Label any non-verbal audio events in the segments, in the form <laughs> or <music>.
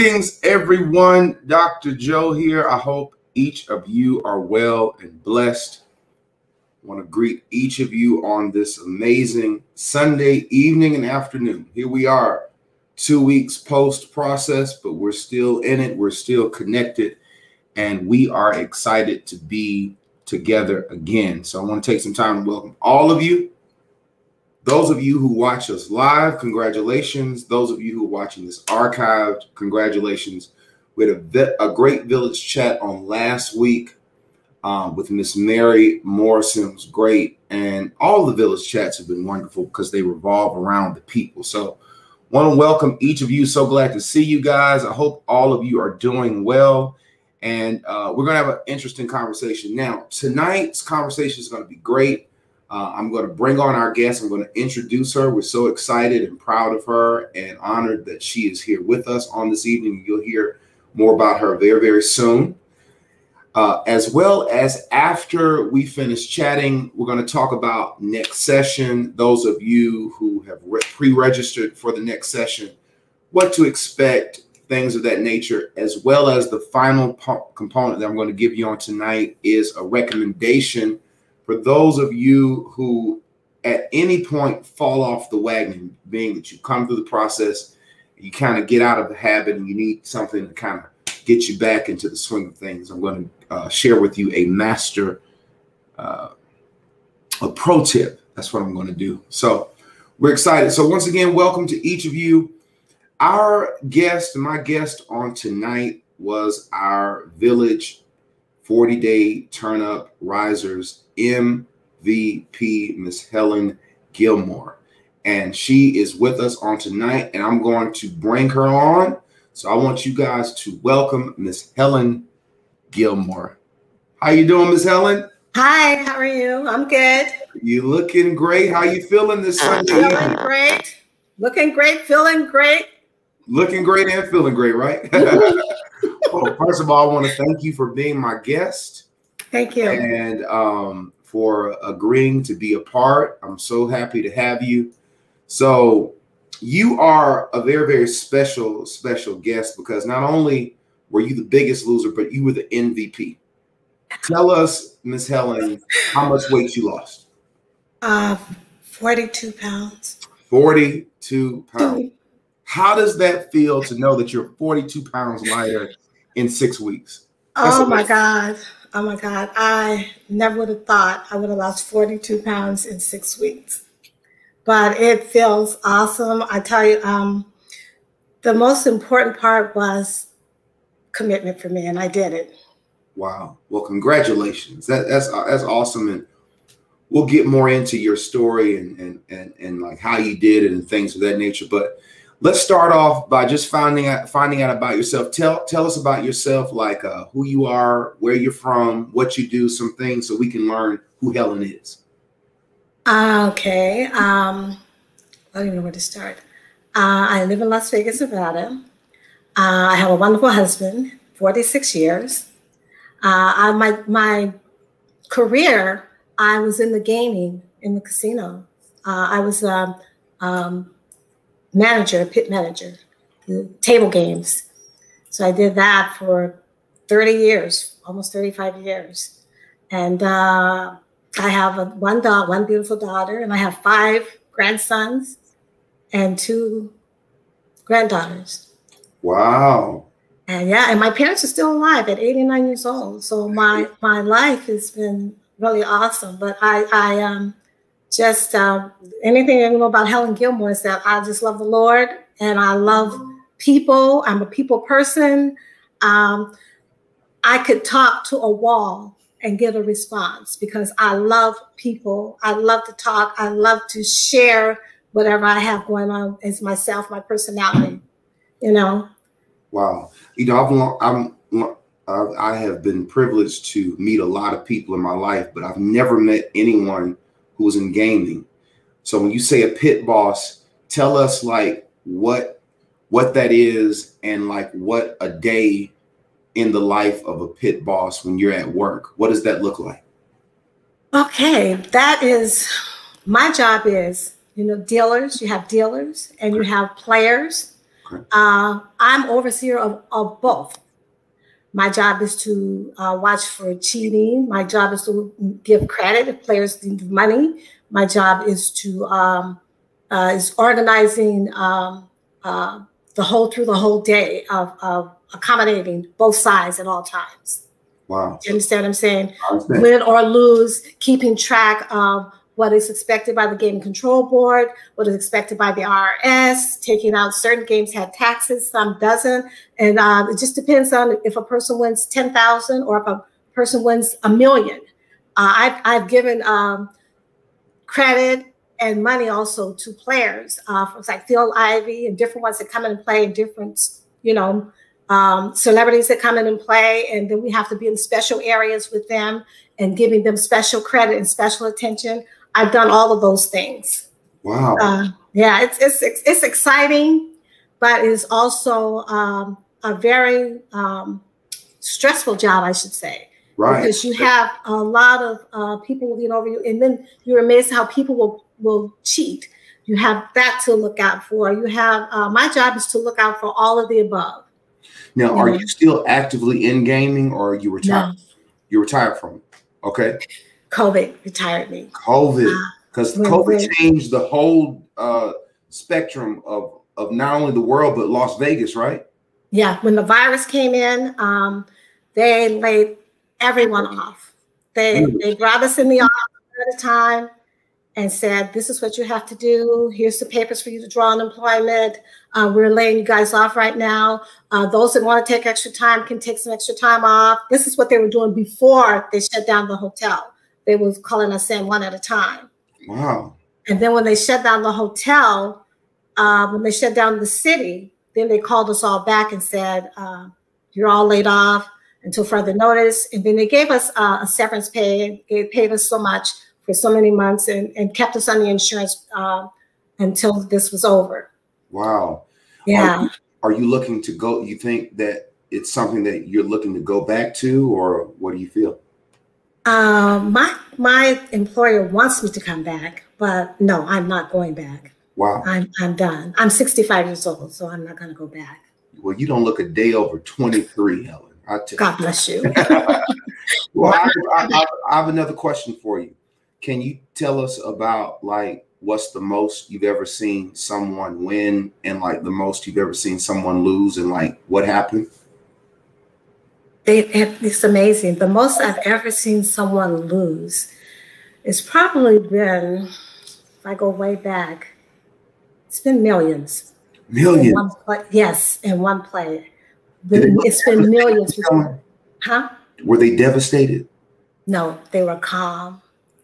Greetings, everyone. Dr. Joe here. I hope each of you are well and blessed. I want to greet each of you on this amazing Sunday evening and afternoon. Here we are, two weeks post process, but we're still in it. We're still connected, and we are excited to be together again. So I want to take some time to welcome all of you those of you who watch us live, congratulations. Those of you who are watching this archived, congratulations. We had a, a great village chat on last week um, with Miss Mary Morrison. It was great. And all the village chats have been wonderful because they revolve around the people. So want to welcome each of you. So glad to see you guys. I hope all of you are doing well. And uh, we're going to have an interesting conversation. Now, tonight's conversation is going to be great. Uh, I'm going to bring on our guest. I'm going to introduce her. We're so excited and proud of her and honored that she is here with us on this evening. You'll hear more about her very, very soon. Uh, as well as after we finish chatting, we're going to talk about next session. Those of you who have pre registered for the next session, what to expect, things of that nature, as well as the final component that I'm going to give you on tonight is a recommendation for those of you who at any point fall off the wagon, being that you come through the process, you kind of get out of the habit and you need something to kind of get you back into the swing of things, I'm going to uh, share with you a master, uh, a pro tip. That's what I'm going to do. So we're excited. So once again, welcome to each of you. Our guest, my guest on tonight was our village 40 day turn up risers MVP, Miss Helen Gilmore. And she is with us on tonight, and I'm going to bring her on. So I want you guys to welcome Miss Helen Gilmore. How you doing, Miss Helen? Hi, how are you? I'm good. You looking great. How you feeling this Sunday? Feeling great. Looking great, feeling great. Looking great and feeling great, right? <laughs> <laughs> well, first of all, I want to thank you for being my guest. Thank you. And um, for agreeing to be a part. I'm so happy to have you. So, you are a very, very special, special guest because not only were you the biggest loser, but you were the MVP. Tell us, Miss Helen, how much weight you lost? Uh, 42 pounds. 42 pounds. How does that feel to know that you're 42 pounds lighter in six weeks? That's oh my God. Oh my God, I never would have thought I would have lost 42 pounds in six weeks. But it feels awesome. I tell you, um, the most important part was commitment for me, and I did it. Wow. Well, congratulations. That, that's that's awesome. And we'll get more into your story and, and and and like how you did it and things of that nature. But let's start off by just finding out finding out about yourself. Tell tell us about yourself, like uh, who you are, where you're from, what you do, some things, so we can learn who Helen is. Okay. Um, I don't even know where to start. Uh, I live in Las Vegas, Nevada. Uh, I have a wonderful husband, 46 years. Uh, I, my my career, I was in the gaming in the casino. Uh, I was um, um, manager, pit manager, table games. So I did that for 30 years, almost 35 years. And uh, I have a, one dog, one beautiful daughter, and I have five grandsons and two granddaughters. Wow. And yeah, and my parents are still alive at 89 years old. So my my life has been really awesome. But I I um just um, anything you know about Helen Gilmore is that I just love the Lord and I love people. I'm a people person. Um, I could talk to a wall and get a response because I love people. I love to talk. I love to share whatever I have going on as myself, my personality. You know. Wow. You know, I've I'm I have been privileged to meet a lot of people in my life, but I've never met anyone who was in gaming. So when you say a pit boss, tell us like what what that is and like what a day in the life of a pit boss when you're at work. What does that look like? Okay, that is my job is, you know, dealers, you have dealers and you have players. Uh, I'm overseer of, of both. My job is to uh, watch for cheating. My job is to give credit if players need money. My job is to um, uh, is organizing um, uh, the whole through the whole day of, of accommodating both sides at all times. Wow. Do you understand what I'm saying? Win or lose, keeping track of what is expected by the game control board, what is expected by the IRS, taking out certain games had taxes, some doesn't. And uh, it just depends on if a person wins 10,000 or if a person wins a million. Uh, I've, I've given um, credit and money also to players, uh, from like Phil Ivey and different ones that come in and play in different, you know, um, celebrities that come in and play, and then we have to be in special areas with them and giving them special credit and special attention. I've done all of those things. Wow. Uh, yeah, it's, it's it's exciting, but it's also um, a very um, stressful job, I should say. Right. Because you have a lot of uh, people looking over you, and then you're amazed how people will will cheat. You have that to look out for. You have uh, my job is to look out for all of the above. Now, are you still actively in gaming or are you retired? No. You retired from it. Okay. COVID retired me. COVID. Because uh, COVID changed the whole uh, spectrum of, of not only the world, but Las Vegas, right? Yeah. When the virus came in, um, they laid everyone off. They, mm. they brought us in the office at a time and said, This is what you have to do. Here's the papers for you to draw unemployment. Uh, we're laying you guys off right now. Uh, those that want to take extra time can take some extra time off. This is what they were doing before they shut down the hotel. They was calling us in one at a time. Wow. And then when they shut down the hotel, uh, when they shut down the city, then they called us all back and said, uh, You're all laid off until further notice. And then they gave us uh, a severance pay. They paid us so much for so many months and, and kept us on the insurance uh, until this was over. Wow. Yeah. Are you, are you looking to go? You think that it's something that you're looking to go back to, or what do you feel? Uh, my my employer wants me to come back, but no, I'm not going back. Wow. I'm I'm done. I'm 65 years old, so I'm not going to go back. Well, you don't look a day over 23, Helen. I tell God bless you. <laughs> well, I, I, I, have another question for you. Can you tell us about like what's the most you've ever seen someone win and like the most you've ever seen someone lose and like what happened? It's amazing. The most I've ever seen someone lose it's probably been, if I go way back, it's been millions. Millions? In play, yes, in one play. It's been millions. Huh? Were they devastated? No, they were calm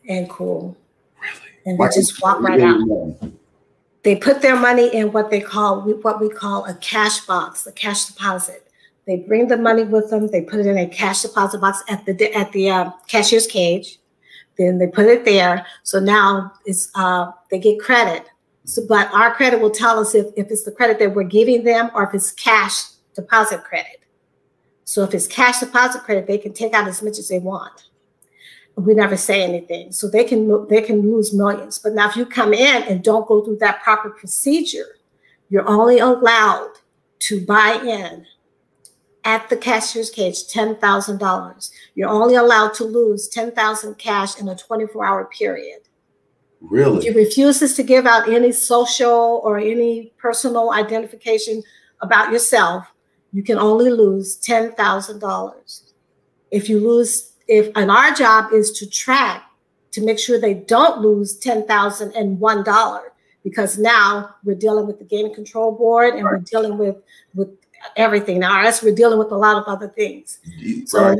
and cool. Really? And they just walk right out. They put their money in what they call what we call a cash box, a cash deposit. They bring the money with them. They put it in a cash deposit box at the at the uh, cashier's cage. Then they put it there. So now it's uh, they get credit. So, but our credit will tell us if, if it's the credit that we're giving them or if it's cash deposit credit. So if it's cash deposit credit, they can take out as much as they want we never say anything. So they can they can lose millions. But now if you come in and don't go through that proper procedure, you're only allowed to buy in at the cashier's cage $10,000. You're only allowed to lose 10,000 cash in a 24-hour period. Really? If you refuses to give out any social or any personal identification about yourself, you can only lose $10,000. If you lose if and our job is to track to make sure they don't lose ten thousand and one dollar because now we're dealing with the gaming control board and we're dealing with with everything now us we're dealing with a lot of other things right. so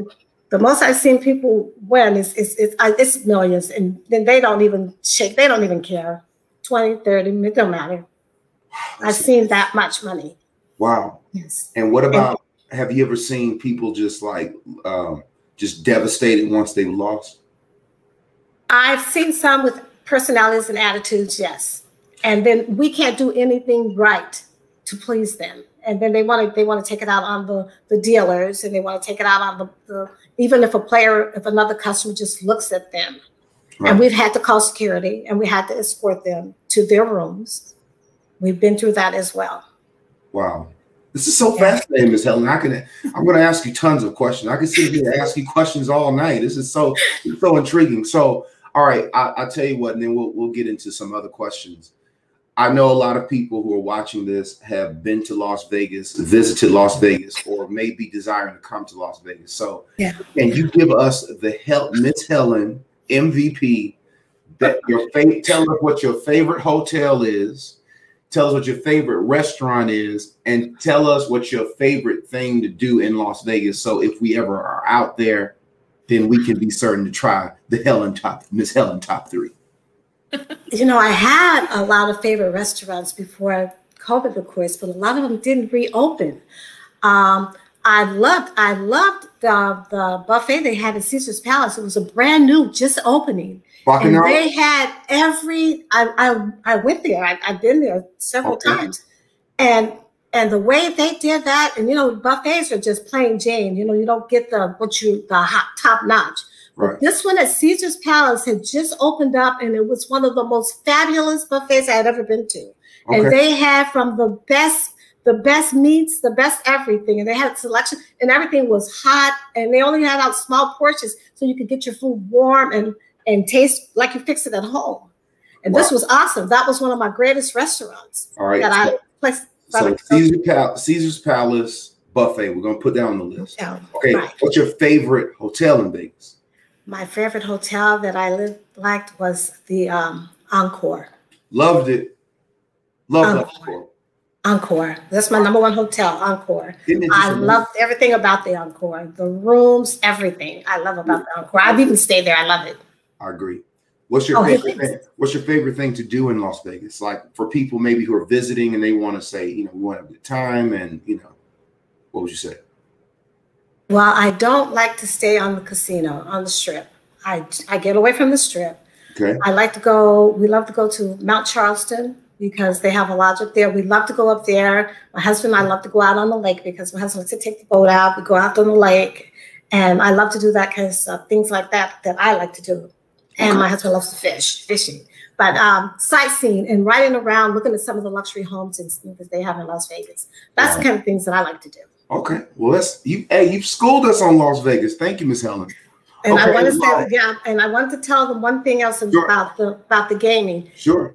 the most i've seen people win is, is, is it's millions and then they don't even shake they don't even care 20 30 it don't matter i've seen that much money wow yes and what about and, have you ever seen people just like um, just devastated once they lost? I've seen some with personalities and attitudes, yes. And then we can't do anything right to please them. And then they want to they want to take it out on the, the dealers and they want to take it out on the, the even if a player, if another customer just looks at them. Right. And we've had to call security and we had to escort them to their rooms. We've been through that as well. Wow. This is so fascinating, Miss Helen. I can I'm gonna ask you tons of questions. I can sit here and ask you questions all night. This is so so intriguing. So all right, I, will tell you what, and then we'll we'll get into some other questions. I know a lot of people who are watching this have been to Las Vegas, visited Las Vegas, or may be desiring to come to Las Vegas. So, yeah. can you give us the help, Miss Helen MVP? That your favorite. Tell us what your favorite hotel is. Tell us what your favorite restaurant is, and tell us what your favorite thing to do in Las Vegas. So, if we ever are out there, then we can be certain to try the Helen top, Miss Helen top three you know, I had a lot of favorite restaurants before COVID, of course, but a lot of them didn't reopen. Um, I loved, I loved the the buffet they had at Caesar's Palace. It was a brand new, just opening. and they had every. I I, I went there. I, have been there several okay. times, and and the way they did that, and you know, buffets are just plain Jane. You know, you don't get the what you the hot top notch. Right. This one at Caesar's Palace had just opened up, and it was one of the most fabulous buffets I had ever been to. Okay. And they had from the best, the best meats, the best everything, and they had selection, and everything was hot, and they only had out small portions so you could get your food warm and and taste like you fix it at home. And wow. this was awesome. That was one of my greatest restaurants. All right. That so, I placed. So Caesar Pal- Caesar's Palace buffet. We're gonna put that on the list. Yeah. Okay. Right. What's your favorite hotel in Vegas? My favorite hotel that I lived liked was the um, Encore. Loved it. Loved Encore. Encore. That's my number one hotel, Encore. I loved everything about the Encore. The rooms, everything. I love about the Encore. I've even stayed there. I love it. I agree. What's your oh, favorite thing? What's your favorite thing to do in Las Vegas? Like for people maybe who are visiting and they want to say, you know, we want to have a good time and you know, what would you say? Well, I don't like to stay on the casino, on the strip. I, I get away from the strip. Okay. I like to go, we love to go to Mount Charleston because they have a lodge up there. We love to go up there. My husband and I love to go out on the lake because my husband likes to take the boat out. We go out on the lake. And I love to do that kind of stuff, things like that, that I like to do. And okay. my husband loves to fish, fishing. But um, sightseeing and riding around, looking at some of the luxury homes and things that they have in Las Vegas. That's wow. the kind of things that I like to do. Okay. Well, that's you. Hey, you've schooled us on Las Vegas. Thank you, Miss Helen. And okay. I want to say, yeah, and I want to tell them one thing else sure. about the about the gaming. Sure.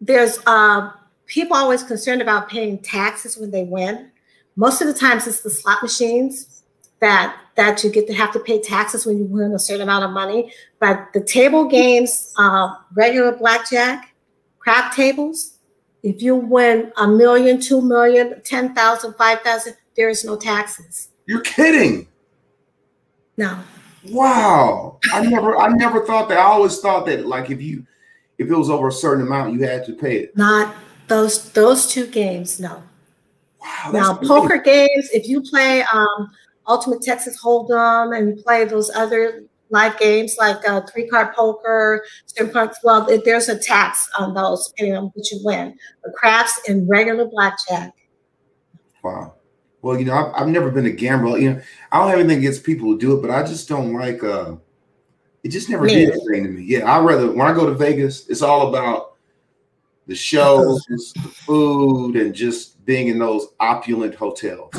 There's uh, people always concerned about paying taxes when they win. Most of the times, it's the slot machines that that you get to have to pay taxes when you win a certain amount of money. But the table games, uh, regular blackjack, crap tables, if you win a million, two million, ten thousand, five thousand, there is no taxes. You're kidding. No. Wow. I never I never thought that. I always thought that like if you if it was over a certain amount, you had to pay it. Not those those two games, no. Wow. Now poker games, if you play um Ultimate Texas Hold'em and play those other live games like uh, three card poker, stimpunks, well, there's a tax on those depending on what you win. But craps and regular blackjack. Wow. Well, you know, I've, I've, never been a gambler. You know, I don't have anything against people who do it, but I just don't like. uh It just never did anything to me. Yeah, I rather when I go to Vegas, it's all about the shows, <laughs> the food, and just being in those opulent hotels.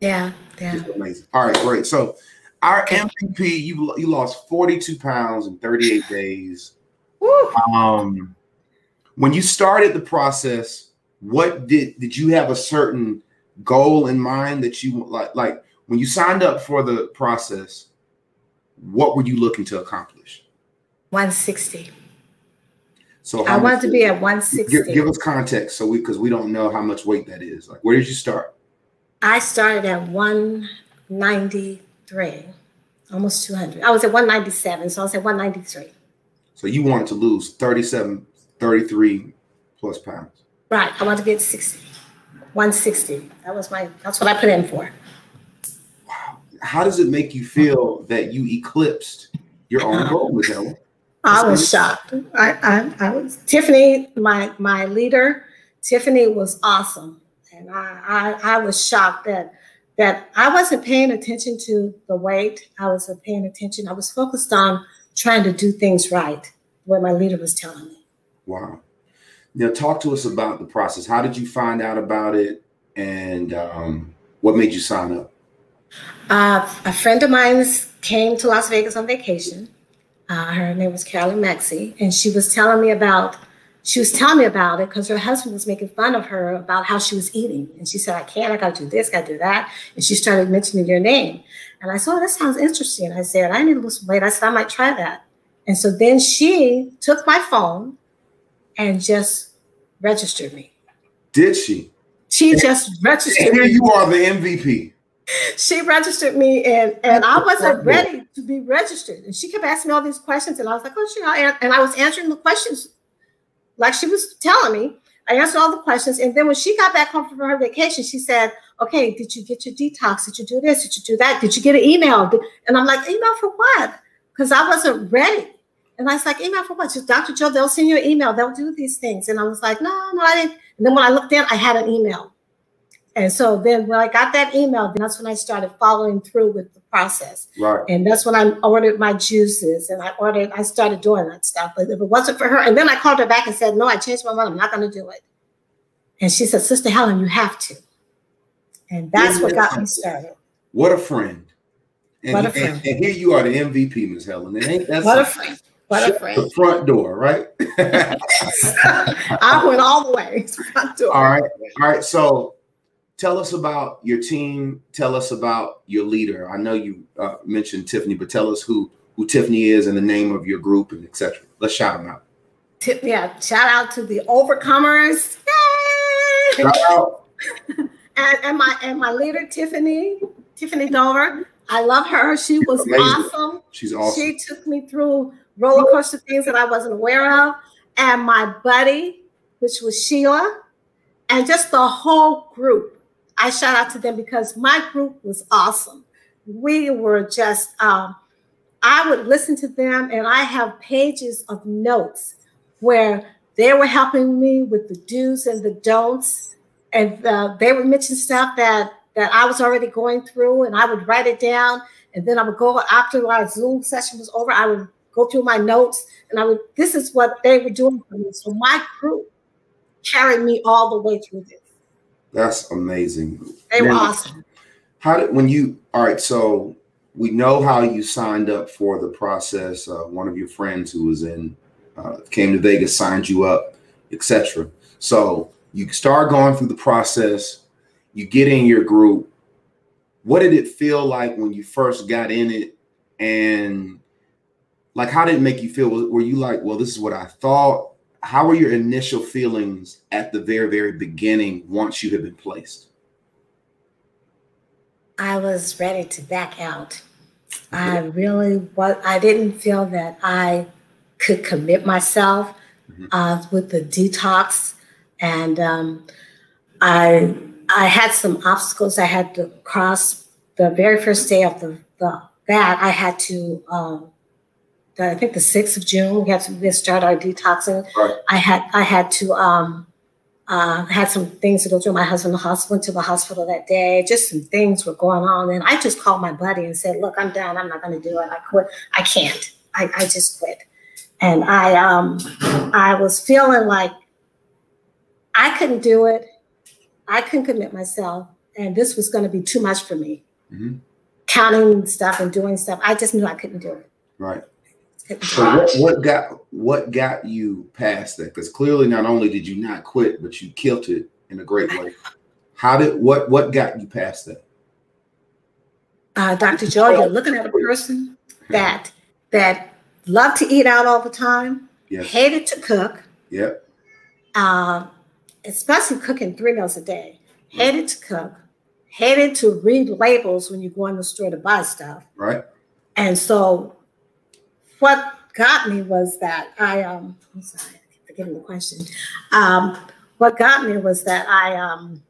Yeah, yeah, it's amazing. All right, great. So, our MVP, you you lost forty two pounds in thirty eight days. Woo. Um, when you started the process, what did did you have a certain goal in mind that you like like when you signed up for the process what were you looking to accomplish? 160 so i wanted to be at 160 give, give us context so we because we don't know how much weight that is. Like where did you start? I started at 193 almost 200 i was at 197 so i was at 193 so you wanted to lose 37 33 plus pounds. Right i want to get 60 160. That was my, that's what I put in for. Wow. How does it make you feel that you eclipsed your own <laughs> goal, with Michelle? I was shocked. I, I, I was Tiffany, my my leader. Tiffany was awesome, and I, I I was shocked that that I wasn't paying attention to the weight. I was paying attention. I was focused on trying to do things right. What my leader was telling me. Wow. Now, talk to us about the process. How did you find out about it? and um, what made you sign up? Uh, a friend of mine came to Las Vegas on vacation. Uh, her name was Carolyn Maxey, and she was telling me about she was telling me about it because her husband was making fun of her about how she was eating. And she said, I can't, I gotta do this, gotta do that. And she started mentioning your name. And I said, Oh, that sounds interesting. I said, I need to lose weight. I said, I might try that. And so then she took my phone and just registered me. Did she? She just registered and here you are the MVP she registered me and and I wasn't ready to be registered. And she kept asking me all these questions, and I was like, oh, sure. And I was answering the questions like she was telling me. I answered all the questions. And then when she got back home from her vacation, she said, okay, did you get your detox? Did you do this? Did you do that? Did you get an email? And I'm like, email for what? Because I wasn't ready. And I was like, email for what? Just Dr. Joe, they'll send you an email. They'll do these things. And I was like, no, no, I didn't. And then when I looked in, I had an email. And so then when I got that email, that's when I started following through with the process. Right. And that's when I ordered my juices and I ordered, I started doing that stuff. But if it wasn't for her, and then I called her back and said, No, I changed my mind. I'm not going to do it. And she said, Sister Helen, you have to. And that's what got me started. What a friend. And, what a friend. And, and here you are, the MVP, Ms. Helen. And ain't that what a friend. What a friend. The front door, right? <laughs> <laughs> I went all the way. <laughs> Front door. All right. All right. So tell us about your team. Tell us about your leader. I know you uh, mentioned Tiffany, but tell us who who Tiffany is and the name of your group and etc. Let's shout them out. Yeah, shout out to the overcomers. Yay! Shout out. and, and my and my leader Tiffany, Tiffany Dover. I love her. She She's was amazing. awesome. She's awesome. She took me through roller coaster things that I wasn't aware of. And my buddy, which was Sheila, and just the whole group I shout out to them because my group was awesome. We were just, um, I would listen to them and I have pages of notes where they were helping me with the do's and the don'ts. And uh, they would mention stuff that, that I was already going through and I would write it down. And then I would go after our Zoom session was over, I would go through my notes and I would, this is what they were doing for me. So my crew carried me all the way through this. That's amazing. They were awesome. How did when you all right? So we know how you signed up for the process. Uh, one of your friends who was in uh, came to Vegas, signed you up, etc. So you start going through the process. You get in your group. What did it feel like when you first got in it? And like, how did it make you feel? Were you like, well, this is what I thought? how were your initial feelings at the very, very beginning once you had been placed? I was ready to back out. I really what I didn't feel that I could commit myself mm-hmm. uh, with the detox, and um, I I had some obstacles I had to cross. The very first day of the, the that I had to um, I think the sixth of June. We had to start our detoxing. Right. I had I had to um, uh, had some things to go through. My husband went to the hospital that day. Just some things were going on, and I just called my buddy and said, "Look, I'm done. I'm not going to do it. I quit. I can't. I, I just quit." And I um, I was feeling like I couldn't do it. I couldn't commit myself, and this was going to be too much for me. Mm-hmm. Counting stuff and doing stuff, I just knew I couldn't do it. Right. So what, what got what got you past that? Because clearly, not only did you not quit, but you killed it in a great way. How did what what got you past that? Uh, Dr. Joe, you're looking at a person that that loved to eat out all the time, yes. hated to cook. Yep. Uh, especially cooking three meals a day. Hated to cook. Hated to read labels when you go in the store to buy stuff. Right. And so what got me was that I um I'm sorry, I the question. Um, what got me was that I um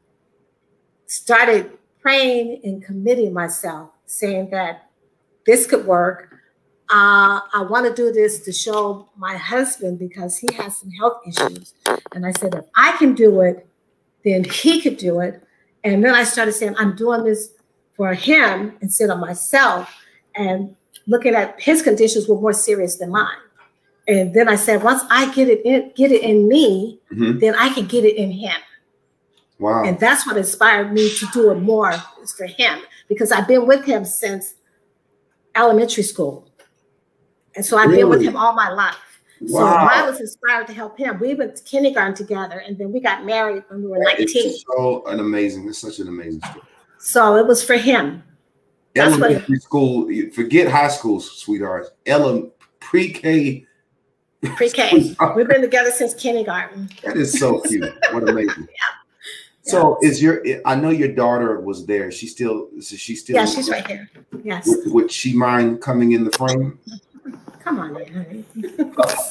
started praying and committing myself, saying that this could work. Uh, I want to do this to show my husband because he has some health issues. And I said, if I can do it, then he could do it. And then I started saying, I'm doing this for him instead of myself. And looking at his conditions were more serious than mine. And then I said, once I get it in, get it in me, mm-hmm. then I can get it in him. Wow. And that's what inspired me to do it more is for him because I've been with him since elementary school. And so I've really? been with him all my life. Wow. So I was inspired to help him. We went to kindergarten together and then we got married when we were 19. It's so an amazing, it's such an amazing story. So it was for him. That's elementary school, forget high school, sweethearts. Ellen pre-K. Pre-K. We've been together since kindergarten. That is so cute. What amazing. <laughs> yeah. So is your I know your daughter was there. She still is she still Yeah, she's right here. Yes. Would, would, she mind coming in the frame? Come on in, honey.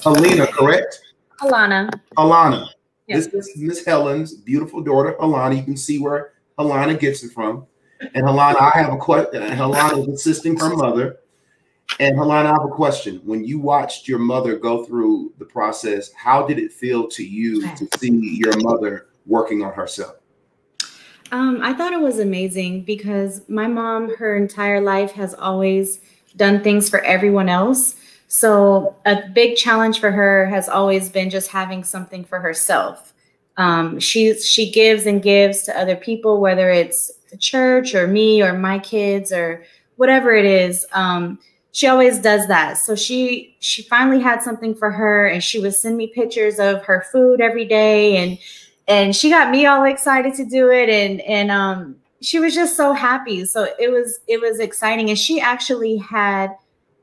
Helena, correct? Alana. Alana. Yes. This is Miss Helen's beautiful daughter, Alana. You can see where Alana gets it from. And Helena, I have a question. Helena is assisting her mother. And Helena, I have a question. When you watched your mother go through the process, how did it feel to you to see your mother working on herself? Um, I thought it was amazing because my mom, her entire life, has always done things for everyone else. So a big challenge for her has always been just having something for herself. Um, she she gives and gives to other people, whether it's the church or me or my kids or whatever it is. Um, she always does that. So she she finally had something for her, and she would send me pictures of her food every day, and and she got me all excited to do it, and and um she was just so happy. So it was it was exciting, and she actually had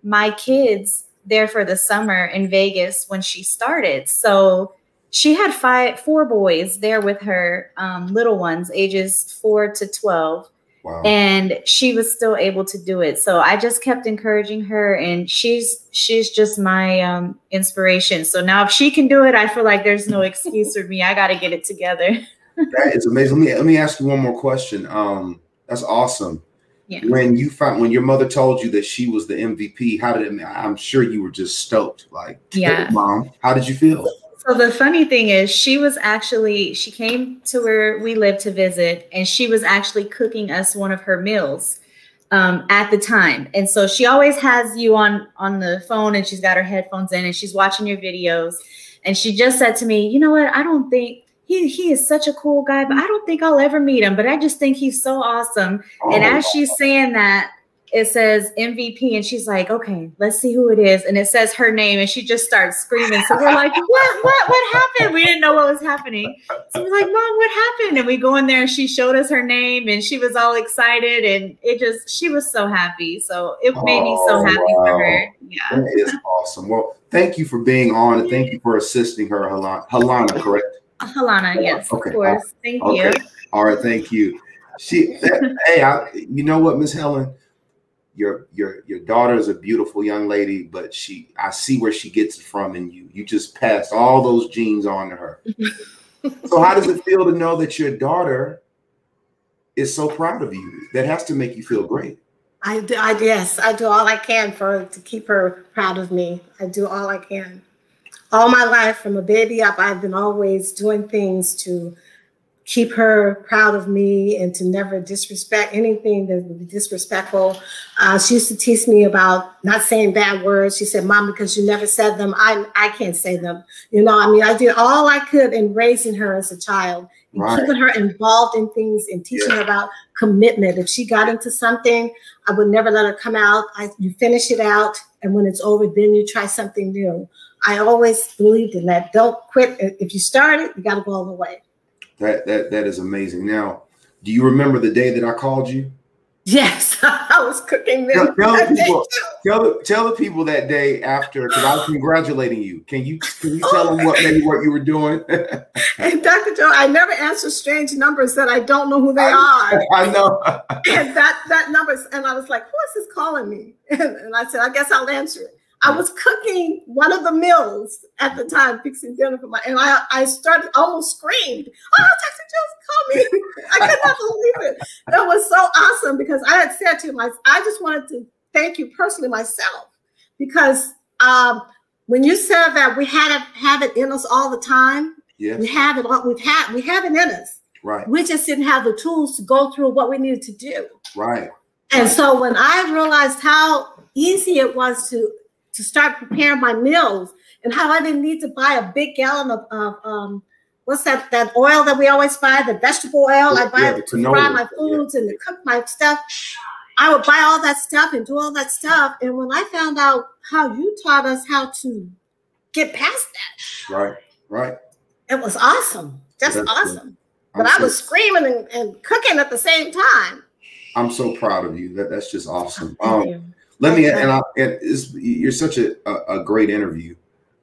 my kids there for the summer in Vegas when she started. So she had five four boys there with her, um, little ones, ages four to twelve Wow. And she was still able to do it. So I just kept encouraging her and she's she's just my um inspiration. So now if she can do it, I feel like there's no excuse for me. I got to get it together. <laughs> that is amazing. Let me let me ask you one more question. Um that's awesome. Yeah. When you found when your mother told you that she was the MVP, how did it I'm sure you were just stoked like, yeah. mom, how did you feel? So the funny thing is, she was actually she came to where we live to visit, and she was actually cooking us one of her meals um, at the time. And so she always has you on on the phone, and she's got her headphones in, and she's watching your videos. And she just said to me, "You know what? I don't think." He, he is such a cool guy, but I don't think I'll ever meet him. But I just think he's so awesome. Oh. And as she's saying that, it says MVP, and she's like, okay, let's see who it is. And it says her name, and she just starts screaming. So we're like, what, what, what happened? We didn't know what was happening. So we're like, Mom, what happened? And we go in there, and she showed us her name, and she was all excited, and it just, she was so happy. So it made me so oh, happy wow. for her. Yeah. That is awesome. Well, thank you for being on, and thank you for assisting her, Helena, Helena correct? Helena, yes, okay. of course. Thank okay. you. All right, thank you. She, hey, I, you know what, Miss Helen? Your your your daughter is a beautiful young lady, but she I see where she gets it from in you. You just passed all those genes on to her. <laughs> so how does it feel to know that your daughter is so proud of you? That has to make you feel great. I do. I yes, I do all I can for to keep her proud of me. I do all I can. All my life, from a baby up, I've been always doing things to keep her proud of me and to never disrespect anything that would be disrespectful. Uh, she used to teach me about not saying bad words. She said, Mom, because you never said them, I, I can't say them. You know, I mean, I did all I could in raising her as a child, right. keeping her involved in things and teaching yeah. her about commitment. If she got into something, I would never let her come out. I, you finish it out, and when it's over, then you try something new. I always believed in that. Don't quit. If you start it, you got to go all the way. That that that is amazing. Now, do you remember the day that I called you? Yes, <laughs> I was cooking them. Tell, tell the people, tell the, tell the people that day after because I was congratulating you. Can you can you tell oh. them what maybe what you were doing? <laughs> and Dr. Joe, I never answer strange numbers that I don't know who they I, are. <laughs> I know. and that that numbers, and I was like, who is this calling me? And, and I said, I guess I'll answer it. I was cooking one of the meals at the time, fixing dinner for my, and I, I started almost screamed, "Oh, Texas Jones, call me!" I could not believe it. That was so awesome because I had said to myself, I just wanted to thank you personally myself because um, when you said that we had to have it in us all the time, yes. we have it. We've had we have it in us. Right. We just didn't have the tools to go through what we needed to do. Right. And so when I realized how easy it was to to start preparing my meals and how I didn't need to buy a big gallon of, of um, what's that that oil that we always buy, the vegetable oil. I buy yeah, it to fry my foods yeah. and to cook my stuff. I would buy all that stuff and do all that stuff. And when I found out how you taught us how to get past that, right, right, it was awesome, just That's awesome. But I was screaming and, and, cooking at the same time. I'm so proud of you. That that's just awesome. Um, let me and, I, and you're such a, a, great interview.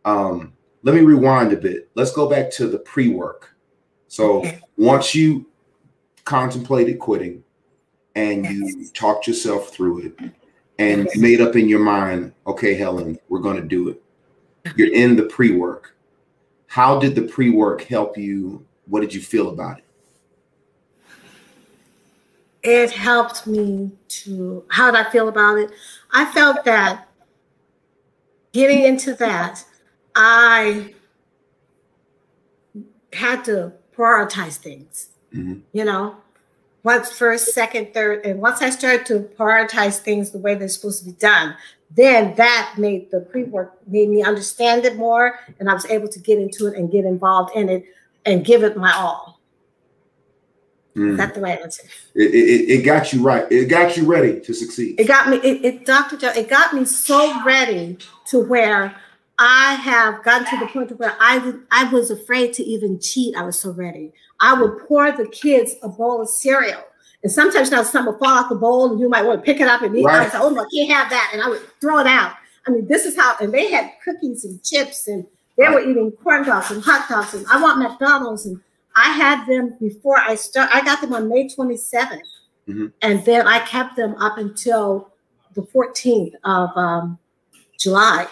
Um, let me rewind a bit. Let's go back to the pre-work. So okay. once you contemplated quitting and you talked yourself through it and made up in your mind, okay, Helen, we're going to do it. You're in the pre-work. How did the pre-work help you? What did you feel about it? It helped me to how did I feel about it? I felt that getting into that I had to prioritize things. Mm-hmm. You know, once first, second, third, and once I started to prioritize things the way they're supposed to be done, then that made the pre-work made me understand it more, and I was able to get into it and get involved in it and give it my all. Mm. That's the right answer. It, it, it, got you right. It got you ready to succeed. It got me. It, it Dr. Joe. It got me so ready to where I have gotten to the point where I I was afraid to even cheat. I was so ready. I would pour the kids a bowl of cereal. And sometimes now something would fall out the bowl and you might want to pick it up and eat. Right. I said, oh no, I can't have that. And I would throw it out. I mean, this is how, and they had cookies and chips and they right. were eating corn dogs and hot dogs and I want McDonald's. And I had them before I start, I got them on May 27th. Mm-hmm. And then I kept them up until the 14th of um, July.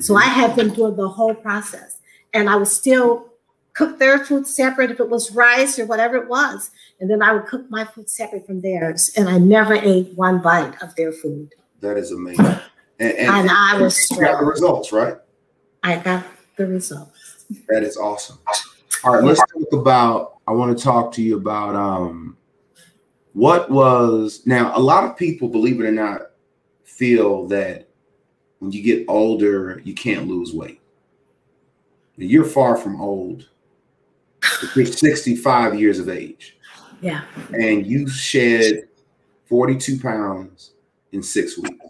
So I had them doing the whole process. And I would still cook their food separate if it was rice or whatever it was. And then I would cook my food separate from theirs. And I never ate one bite of their food. That is amazing. And, and, and I was you got the results, right? I got the results. That is awesome. All right, let's talk about. I want to talk to you about um, what was now. A lot of people, believe it or not, feel that when you get older, you can't lose weight. You're far from old. You're 65 years of age. Yeah. And you shed 42 pounds in six weeks.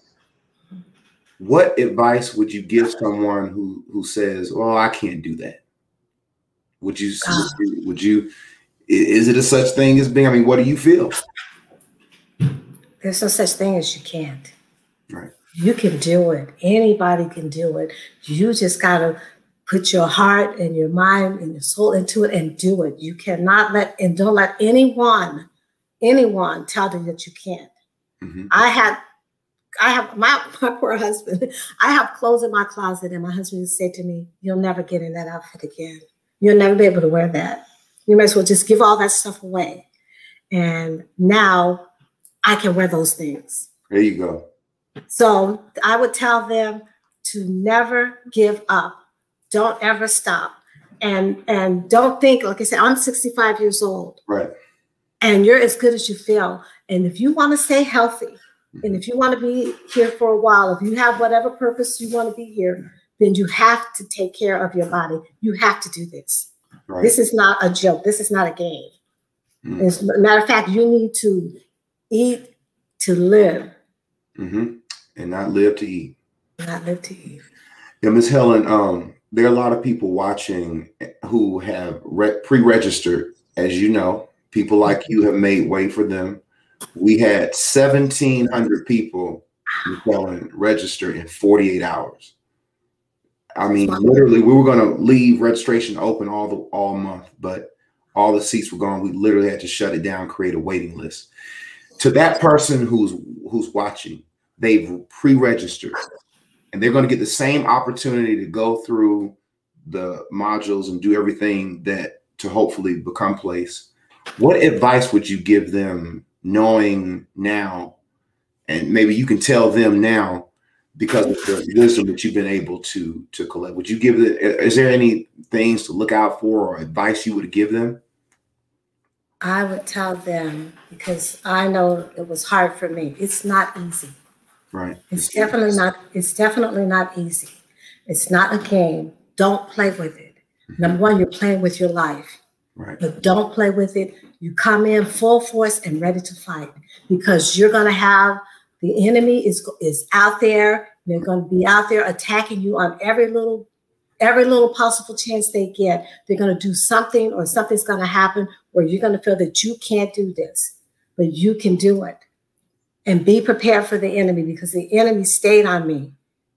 What advice would you give someone who who says, "Well, I can't do that"? Would you? Would you? Is it a such thing as being? I mean, what do you feel? There's no such thing as you can't. Right. You can do it. Anybody can do it. You just got to put your heart and your mind and your soul into it and do it. You cannot let, and don't let anyone, anyone tell you that you can't. Mm-hmm. I had, I have my, <laughs> my poor husband. I have clothes in my closet, and my husband say to me, You'll never get in that outfit again. You'll never be able to wear that. You might as well just give all that stuff away. And now I can wear those things. There you go. So I would tell them to never give up. Don't ever stop. And and don't think, like I said, I'm 65 years old. Right. And you're as good as you feel. And if you want to stay healthy, and if you want to be here for a while, if you have whatever purpose you want to be here, then you have to take care of your body. You have to do this. Right. This is not a joke. This is not a game. Mm. As a matter of fact, you need to eat to live. Mm-hmm and not live to eat. Not live to eat. Yeah, Miss Helen, um, there are a lot of people watching who have re- pre-registered, as you know. People like you have made way for them. We had 1,700 people Helen register in 48 hours. I mean, literally, we were going to leave registration open all the all month, but all the seats were gone. We literally had to shut it down, create a waiting list. To that person who's who's watching, they've pre-registered and they're going to get the same opportunity to go through the modules and do everything that to hopefully become place what advice would you give them knowing now and maybe you can tell them now because of the wisdom that you've been able to to collect would you give it is there any things to look out for or advice you would give them i would tell them because i know it was hard for me it's not easy Right. It's definitely not. It's definitely not easy. It's not a game. Don't play with it. Mm-hmm. Number one, you're playing with your life. Right. But don't play with it. You come in full force and ready to fight because you're going to have the enemy is is out there. They're going to be out there attacking you on every little every little possible chance they get. They're going to do something or something's going to happen where you're going to feel that you can't do this, but you can do it. And be prepared for the enemy because the enemy stayed on me.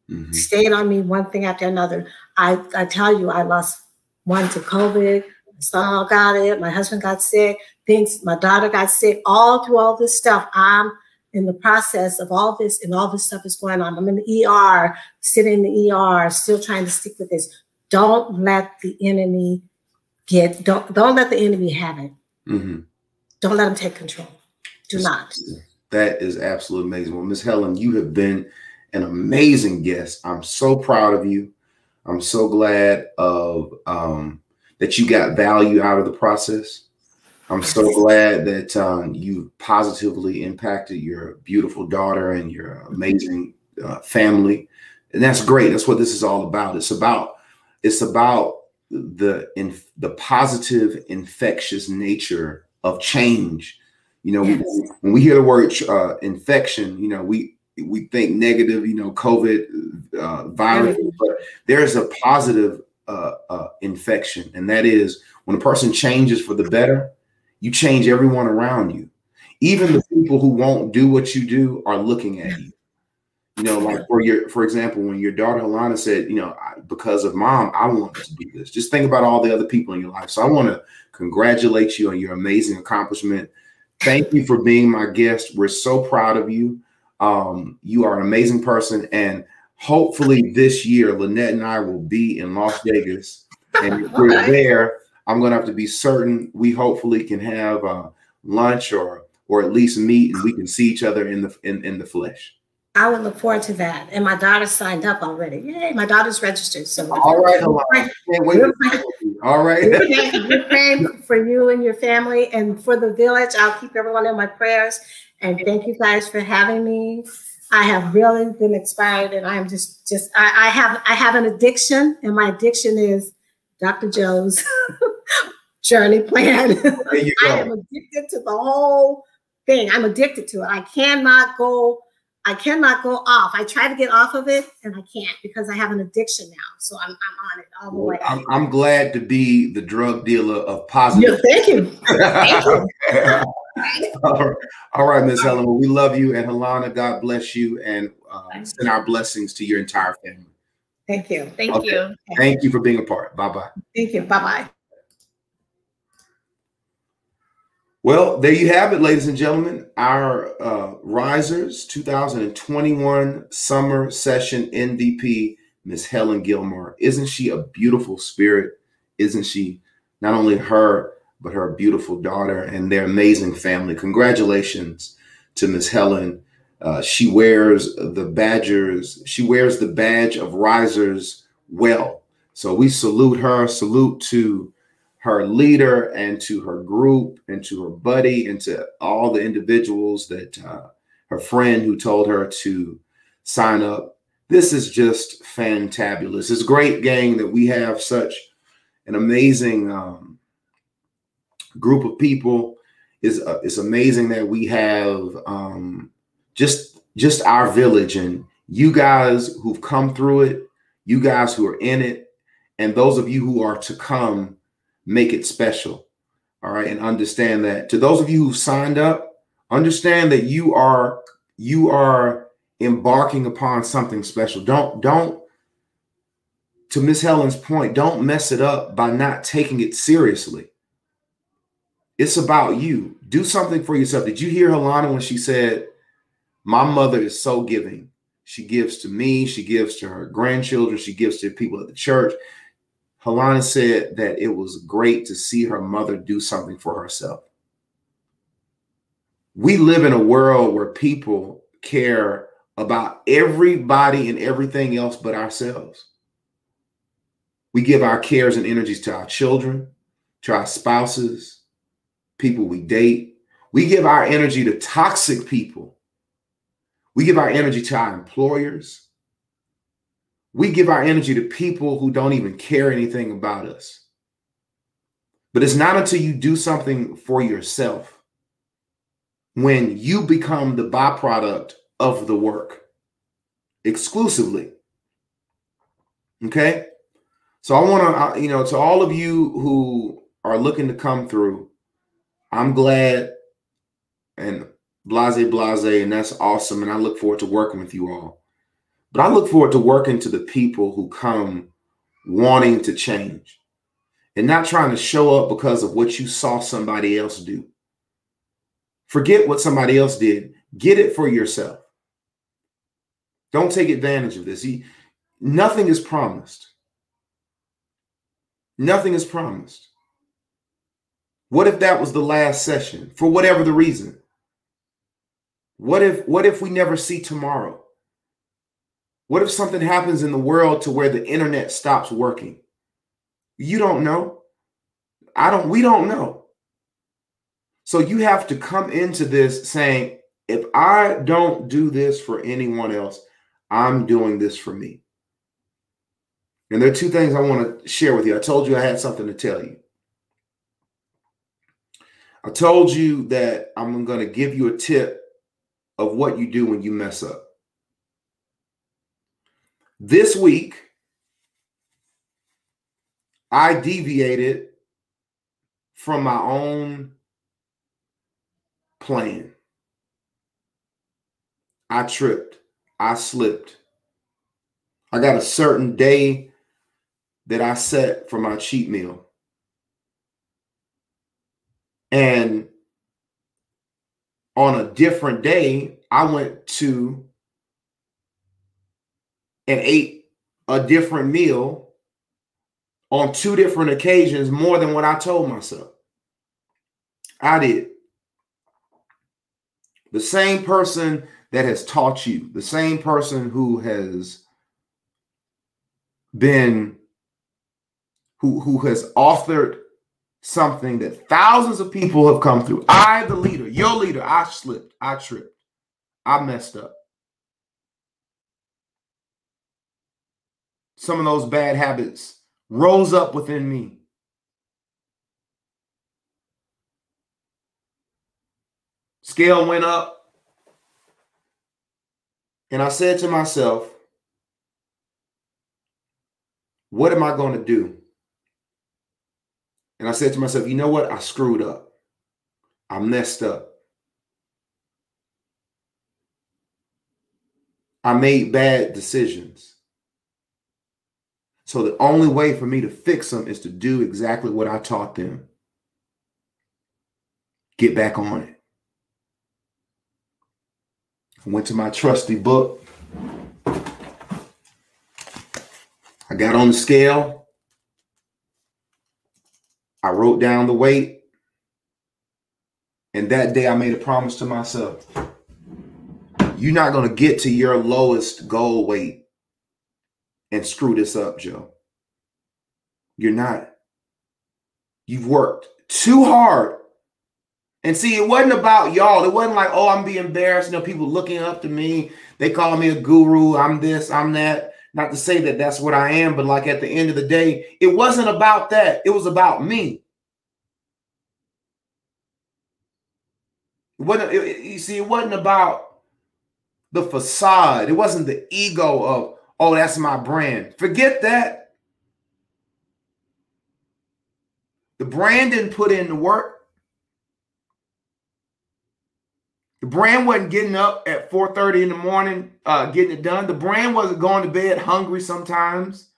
Mm-hmm. Stayed on me one thing after another. I, I tell you, I lost one to COVID. My son got it. My husband got sick. Things. My daughter got sick. All through all this stuff, I'm in the process of all this, and all this stuff is going on. I'm in the ER, sitting in the ER, still trying to stick with this. Don't let the enemy get. Don't don't let the enemy have it. Mm-hmm. Don't let him take control. Do not. That is absolutely amazing. Well, Miss Helen, you have been an amazing guest. I'm so proud of you. I'm so glad of um, that you got value out of the process. I'm so glad that um, you positively impacted your beautiful daughter and your amazing uh, family, and that's great. That's what this is all about. It's about it's about the in the positive, infectious nature of change. You know, yes. when we hear the word uh, infection, you know, we we think negative, you know, COVID uh, virus, but there's a positive uh, uh, infection, and that is when a person changes for the better, you change everyone around you. Even the people who won't do what you do are looking at you. You know, like for your, for example, when your daughter Helena said, you know, because of mom, I want to do this. Just think about all the other people in your life. So I want to congratulate you on your amazing accomplishment. Thank you for being my guest. We're so proud of you. Um, you are an amazing person. And hopefully this year, Lynette and I will be in Las Vegas. And if we're there, I'm going to have to be certain we hopefully can have uh, lunch or or at least meet and we can see each other in the in, in the flesh. I would look forward to that. And my daughter signed up already. Yay, my daughter's registered. So all right, we're praying, all right. We're praying for you and your family and for the village. I'll keep everyone in my prayers. And thank you guys for having me. I have really been inspired, and I'm just just I, I have I have an addiction, and my addiction is Dr. Joe's <laughs> journey plan. <laughs> I am addicted to the whole thing. I'm addicted to it. I cannot go. I cannot go off. I try to get off of it and I can't because I have an addiction now. So I'm, I'm on it all the way. I'm, I'm glad to be the drug dealer of positive. Yeah, thank you. <laughs> Thank you. All right, Miss Helen. Well, we love you. And Helena, God bless you and uh, send our blessings to your entire family. Thank you. Thank okay. you. Thank you for being a part. Bye bye. Thank you. Bye bye. Well, there you have it, ladies and gentlemen. Our uh, Risers 2021 Summer Session MVP, Miss Helen Gilmore. Isn't she a beautiful spirit? Isn't she? Not only her, but her beautiful daughter and their amazing family. Congratulations to Miss Helen. Uh, she wears the Badgers, she wears the badge of risers well. So we salute her, salute to her leader and to her group and to her buddy and to all the individuals that uh, her friend who told her to sign up. This is just fantabulous. It's great, gang, that we have such an amazing um, group of people. It's, uh, it's amazing that we have um, just just our village and you guys who've come through it, you guys who are in it, and those of you who are to come make it special. All right. And understand that to those of you who've signed up, understand that you are you are embarking upon something special. Don't don't to Miss Helen's point, don't mess it up by not taking it seriously. It's about you. Do something for yourself. Did you hear Helena when she said, My mother is so giving? She gives to me, she gives to her grandchildren, she gives to people at the church. Helena said that it was great to see her mother do something for herself. We live in a world where people care about everybody and everything else but ourselves. We give our cares and energies to our children, to our spouses, people we date. We give our energy to toxic people. We give our energy to our employers. We give our energy to people who don't even care anything about us. But it's not until you do something for yourself when you become the byproduct of the work exclusively. Okay? So I want to, you know, to all of you who are looking to come through, I'm glad and blase, blase, and that's awesome. And I look forward to working with you all. But I look forward to working to the people who come wanting to change and not trying to show up because of what you saw somebody else do. Forget what somebody else did, get it for yourself. Don't take advantage of this. He, nothing is promised. Nothing is promised. What if that was the last session for whatever the reason? What if what if we never see tomorrow? What if something happens in the world to where the internet stops working? You don't know. I don't we don't know. So you have to come into this saying if I don't do this for anyone else, I'm doing this for me. And there are two things I want to share with you. I told you I had something to tell you. I told you that I'm going to give you a tip of what you do when you mess up. This week, I deviated from my own plan. I tripped. I slipped. I got a certain day that I set for my cheat meal. And on a different day, I went to and ate a different meal on two different occasions more than what I told myself. I did. The same person that has taught you, the same person who has been who who has authored something that thousands of people have come through. I, the leader, your leader, I slipped, I tripped, I messed up. Some of those bad habits rose up within me. Scale went up. And I said to myself, what am I going to do? And I said to myself, you know what? I screwed up. I messed up. I made bad decisions. So the only way for me to fix them is to do exactly what I taught them. Get back on it. I went to my trusty book. I got on the scale. I wrote down the weight. And that day I made a promise to myself. You're not going to get to your lowest goal weight and screw this up, Joe. You're not. You've worked too hard. And see, it wasn't about y'all. It wasn't like, oh, I'm being embarrassed. You know, people looking up to me. They call me a guru. I'm this, I'm that. Not to say that that's what I am, but like at the end of the day, it wasn't about that. It was about me. It you see, it wasn't about the facade. It wasn't the ego of, oh, that's my brand. Forget that. The brand didn't put in the work. The brand wasn't getting up at 4:30 in the morning, uh, getting it done. The brand wasn't going to bed hungry sometimes,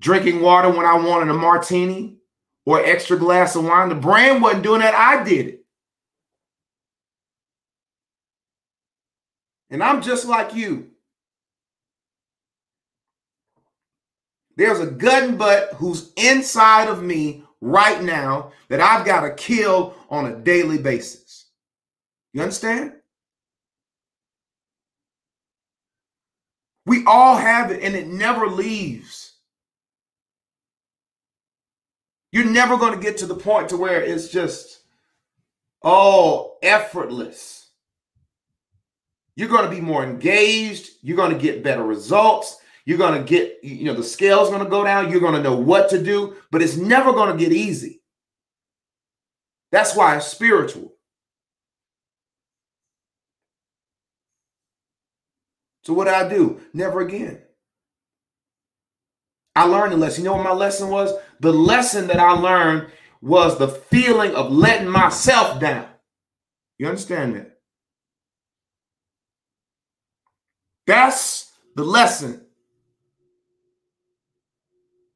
drinking water when I wanted a martini or extra glass of wine. The brand wasn't doing that. I did it. And I'm just like you. There's a gut butt who's inside of me right now that I've got to kill on a daily basis. You understand? We all have it and it never leaves. You're never going to get to the point to where it's just oh effortless. You're going to be more engaged, you're going to get better results, You're going to get, you know, the scale's going to go down. You're going to know what to do, but it's never going to get easy. That's why it's spiritual. So what did I do? Never again. I learned a lesson. You know what my lesson was? The lesson that I learned was the feeling of letting myself down. You understand that? That's the lesson.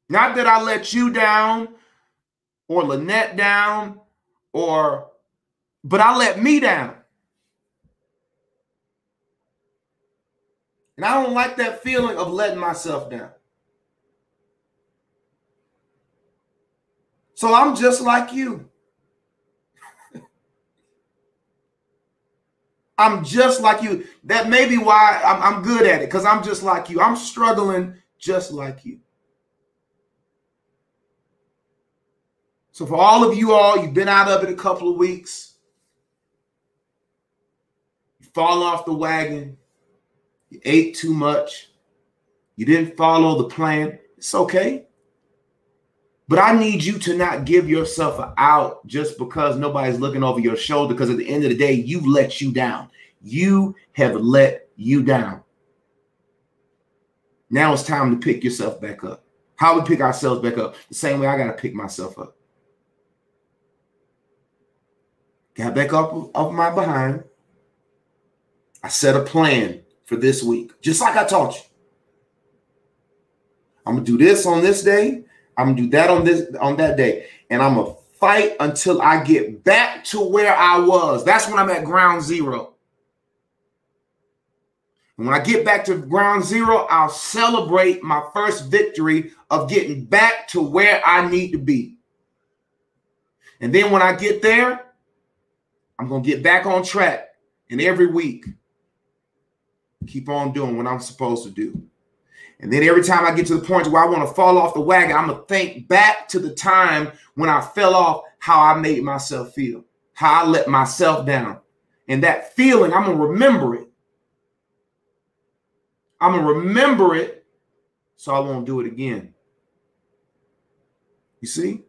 Not that I let you down or Lynette down or, but I let me down. And I don't like that feeling of letting myself down. So I'm just like you. <laughs> I'm just like you. That may be why I'm, I'm good at it because I'm just like you. I'm struggling just like you. So for all of you all, you've been out of it a couple of weeks. You fall off the wagon. You ate too much. You didn't follow the plan. It's okay. But I need you to not give yourself out just because nobody's looking over your shoulder. Because at the end of the day, you've let you down. You have let you down. Now it's time to pick yourself back up. How we pick ourselves back up? The same way I got to pick myself up. Got back up off my behind. I set a plan for this week, just like I taught you. I'm gonna do this on this day. I'm gonna do that on this on that day, and I'm gonna fight until I get back to where I was. That's when I'm at ground zero. And when I get back to ground zero, I'll celebrate my first victory of getting back to where I need to be. And then when I get there, I'm gonna get back on track. And every week, keep on doing what I'm supposed to do. And then every time I get to the point where I want to fall off the wagon, I'm going to think back to the time when I fell off, how I made myself feel, how I let myself down. And that feeling, I'm going to remember it. I'm going to remember it so I won't do it again. You see?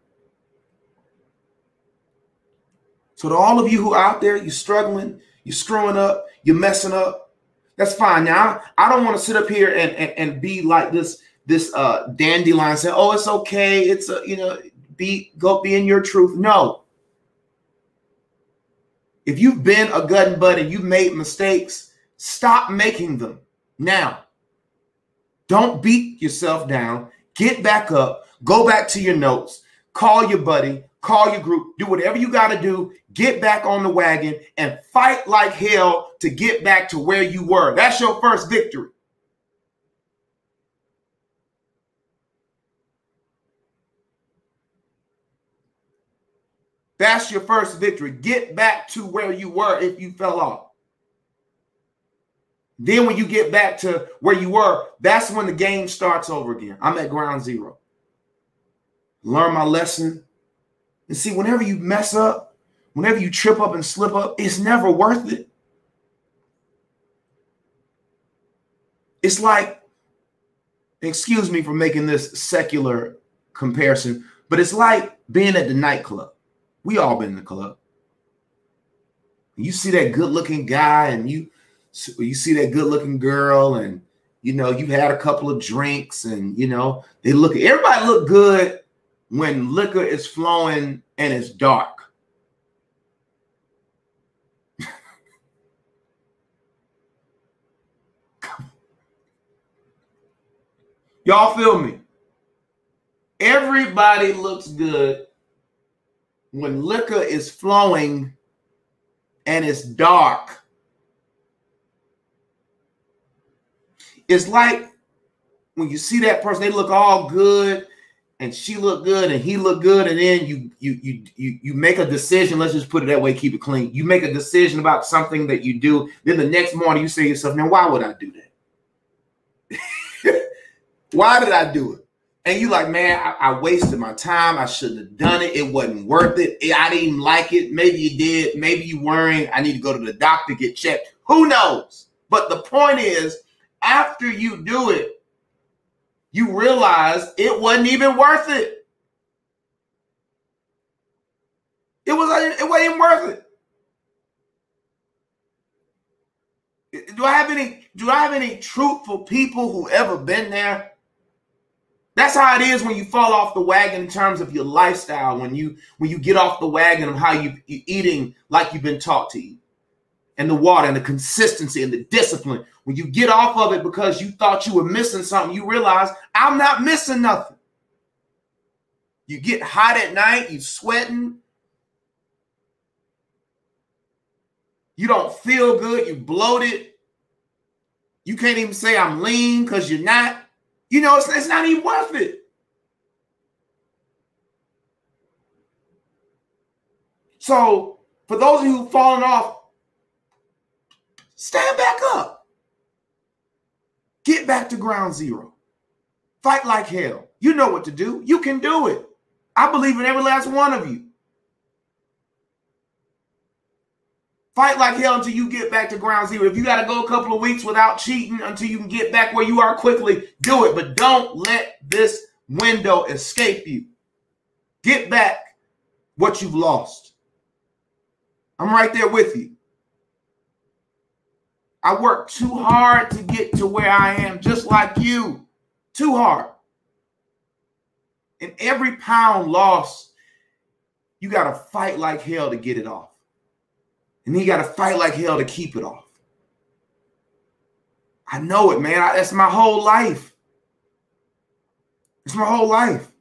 So to all of you who out there, you're struggling, you're screwing up, you're messing up, that's fine. Now I don't want to sit up here and, and, and be like this this uh dandelion saying, "Oh, it's okay. It's a you know be go be in your truth." No. If you've been a gut and butt and you've made mistakes, stop making them now. Don't beat yourself down. Get back up. Go back to your notes. Call your buddy call your group, do whatever you got to do, get back on the wagon and fight like hell to get back to where you were. That's your first victory. That's your first victory. Get back to where you were if you fell off. Then, when you get back to where you were, that's when the game starts over again. I'm at ground zero. Learn my lesson, and see, whenever you mess up, whenever you trip up and slip up, it's never worth it. It's like, excuse me for making this secular comparison, but it's like being at the nightclub. We all been in the club. You see that good-looking guy, and you you see that good-looking girl, and you know you've had a couple of drinks, and you know they look. Everybody look good when liquor is flowing and it's dark. <laughs> Y'all feel me? Everybody looks good when liquor is flowing and it's dark. It's like when you see that person, they look all good and she looked good and he looked good and then you you you you you make a decision. Let's just put it that way keep it clean. You make a decision about something that you do then the next morning you say to yourself now why would i do that? <laughs> Why did i do it? And you like man I, I, wasted my time. I shouldn't have done it. It wasn't worth it. I didn't like it. Maybe you did. Maybe you weren't. I need to go to the doctor get checked. Who knows? But the point is after you do it you realize it wasn't even worth it. It was it wasn't even worth it. Do I have any do I have any truthful people who ever been there? That's how it is when you fall off the wagon in terms of your lifestyle. When you when you get off the wagon of how you you eating like you've been taught to eat, and the water and the consistency and the discipline. When you get off of it because you thought you were missing something, you realize I'm not missing nothing. You get hot at night, you sweating. You don't feel good, you bloated. You can't even say I'm lean because you're not. You know, it's, it's not even worth it. So, for those of you who've fallen off, stand back up. Get back to ground zero. Fight like hell. You know what to do. You can do it. I believe in every last one of you. Fight like hell until you get back to ground zero. If you got to go a couple of weeks without cheating until you can get back where you are quickly, do it. But don't let this window escape you. Get back what you've lost. I'm right there with you. I worked too hard to get to where I am, just like you. Too hard. And every pound lost, you got to fight like hell to get it off. And you got to fight like hell to keep it off. I know it, man. I, that's my whole life. It's my whole life.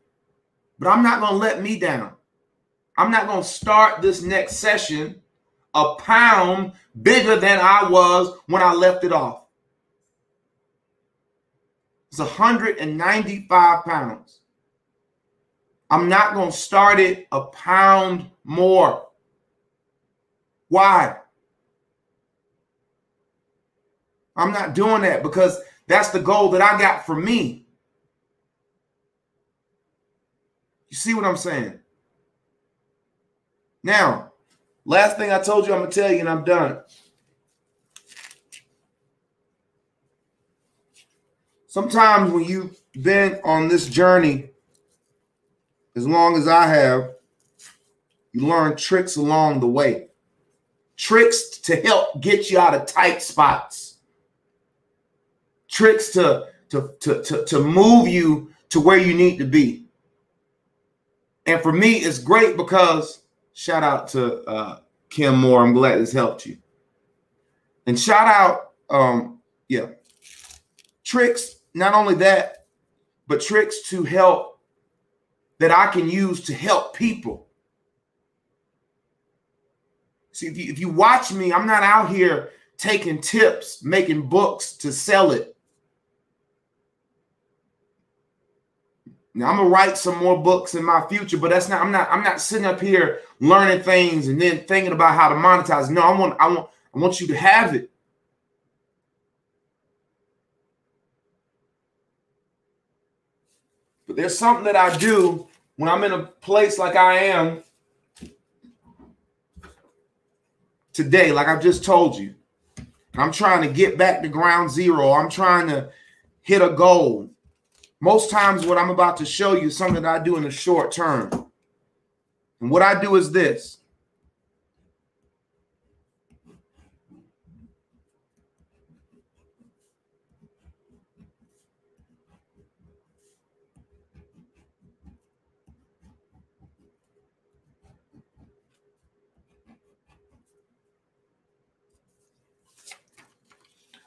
But I'm not going to let me down. I'm not going to start this next session a pound bigger than I was when I left it off. It's 195 pounds. I'm not going to start it a pound more. Why? I'm not doing that because that's the goal that I got for me. You see what I'm saying? Now, last thing I told you, I'm going to tell you, and I'm done. Sometimes when you've been on this journey as long as I have, you learn tricks along the way tricks to help get you out of tight spots, tricks to, to, to, to, to move you to where you need to be. And for me, it's great because shout out to uh, Kim Moore. I'm glad this helped you. And shout out, um, yeah, tricks, not only that, but tricks to help that I can use to help people See, if you, if you watch me, I'm not out here taking tips, making books to sell it. Now I'm gonna write some more books in my future, but that's not. I'm not. I'm not sitting up here learning things and then thinking about how to monetize. No, I want. I want. I want you to have it. But there's something that I do when I'm in a place like I am today, like I've just told you. I'm trying to get back to ground zero. I'm trying to hit a goal. Most times, what I'm about to show you is something that I do in the short term. And what I do is this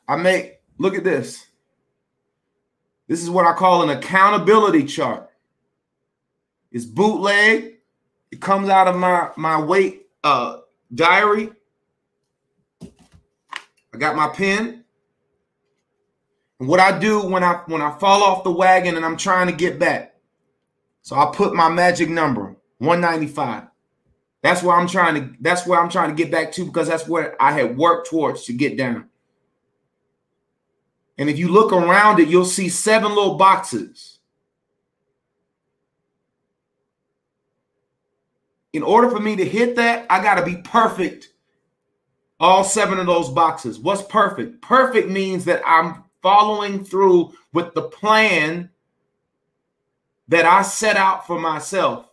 I make, look at this. This is what I call an accountability chart. It's bootleg. It comes out of my, my weight uh, diary. I got my pen. And what I do when I when I fall off the wagon and I'm trying to get back. So I put my magic number, 195. That's where I'm trying to that's where I'm trying to get back to because that's where I had worked towards to get down. And if you look around it, you'll see seven little boxes. In order for me to hit that, I got to be perfect. All seven of those boxes. What's perfect? Perfect means that I'm following through with the plan that I set out for myself,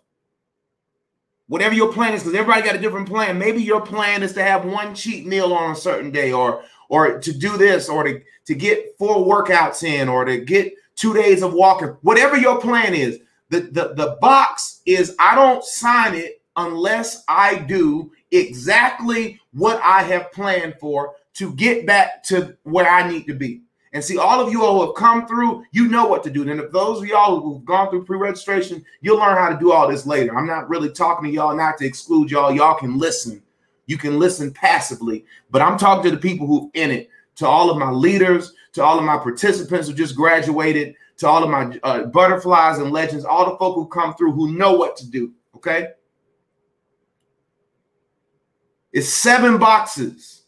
whatever your plan is, because everybody got a different plan. Maybe your plan is to have one cheat meal on a certain day, or or to do this, or to, to get four workouts in, or to get two days of walking. Whatever your plan is, the, the, the box is I don't sign it unless I do exactly what I have planned for to get back to where I need to be. And see, all of you all who have come through, you know what to do. And if those of y'all who've gone through pre-registration, you'll learn how to do all this later. I'm not really talking to y'all not to exclude y'all. Y'all can listen. You can listen passively, but I'm talking to the people who in it, to all of my leaders, to all of my participants who just graduated, to all of my uh, butterflies and legends, all the folk who come through who know what to do. Okay. It's seven boxes.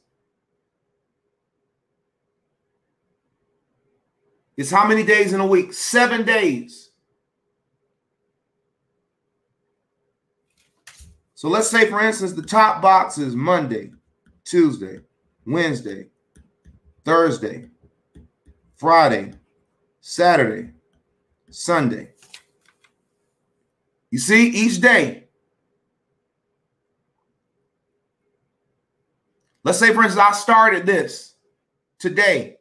It's how many days in a week? Seven days. So let's say, for instance, the top box is Monday, Tuesday, Wednesday, Thursday, Friday, Saturday, Sunday. You see, each day. Let's say, for instance, I started this today,